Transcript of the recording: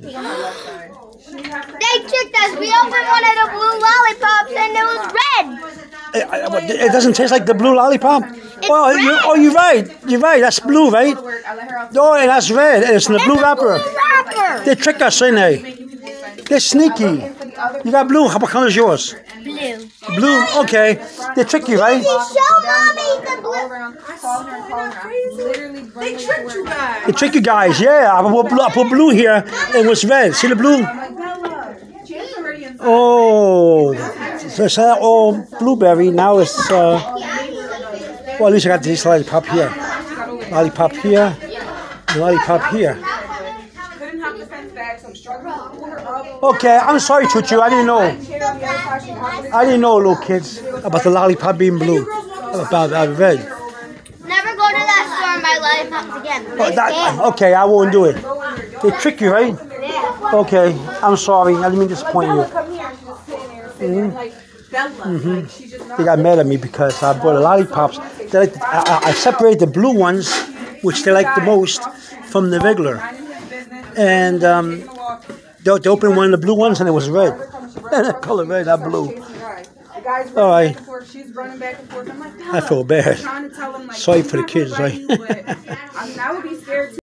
They tricked us. We opened one of the blue lollipops and it was red. It, it doesn't taste like the blue lollipop. Oh, you, oh, you're right. You're right. That's blue, right? Oh, and that's red. It's in the blue wrapper. Wrapper. They tricked us, ain't they? They're sneaky. You got blue. How what color is yours? Blue. Blue. Okay. They trick you, right? Show mommy the blue. They tricked you guys. They trick you guys. Yeah. I put blue, I put blue here and it was red. See the blue? Oh. So it's not all blueberry. Now it's, uh, well, at least I got this lollipop here. Lollipop here. And lollipop here. Couldn't hop the fence back, so I'm struggling to pull her up. Okay, I'm sorry, Chuchu. I didn't know. Kid on the other side, she hopped I didn't know, little kids, about the lollipop being blue. About that red. Never go to that store and buy lollipops again. Oh, that, okay, I won't do it. They trick you, right? Okay, I'm sorry. I didn't mean to disappoint you. Come here, and she was sitting there sitting mm-hmm. like Bella. Like mm-hmm. she just not They got mad at me because I bought the lollipops. They like, I, I- I separated the blue ones, which they like the most, from the regular. Minding his business. And um, they, they opened one of the blue ones and it was red. And that color red, not blue. Guy's All right. back and forth. She's running back and forth. I'm like, I feel bad. trying to tell him like, Sorry for the kids, right?